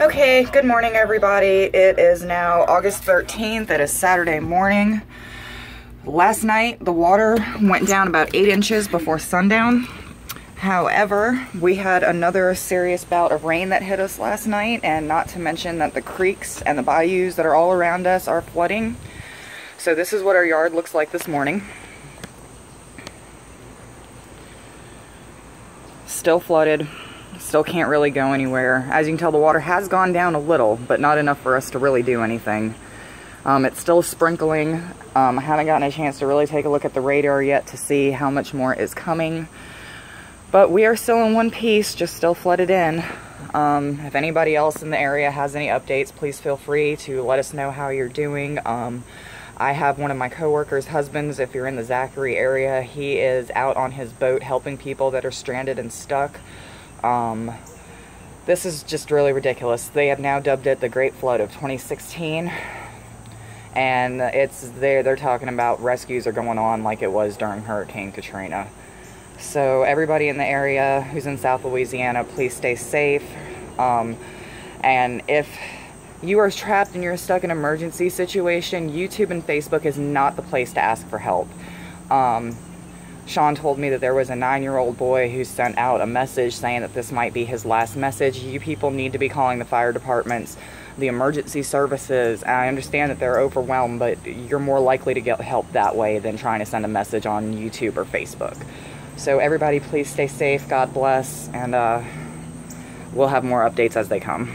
Okay, good morning everybody. It is now August 13th. It is Saturday morning. Last night the water went down about 8 inches before sundown. However, we had another serious bout of rain that hit us last night and not to mention that the creeks and the bayous that are all around us are flooding. So this is what our yard looks like this morning. Still flooded still can't really go anywhere. As you can tell, the water has gone down a little, but not enough for us to really do anything. Um, it's still sprinkling. Um, I haven't gotten a chance to really take a look at the radar yet to see how much more is coming. But we are still in one piece, just still flooded in. Um, if anybody else in the area has any updates, please feel free to let us know how you're doing. Um, I have one of my coworkers' husbands, if you're in the Zachary area, he is out on his boat helping people that are stranded and stuck. Um, this is just really ridiculous. They have now dubbed it the Great Flood of 2016. And it's there, they're talking about rescues are going on like it was during Hurricane Katrina. So everybody in the area who's in South Louisiana, please stay safe. Um, and if you are trapped and you're stuck in an emergency situation, YouTube and Facebook is not the place to ask for help. Um, Sean told me that there was a nine-year-old boy who sent out a message saying that this might be his last message. You people need to be calling the fire departments, the emergency services. I understand that they're overwhelmed, but you're more likely to get help that way than trying to send a message on YouTube or Facebook. So everybody please stay safe, God bless, and uh, we'll have more updates as they come.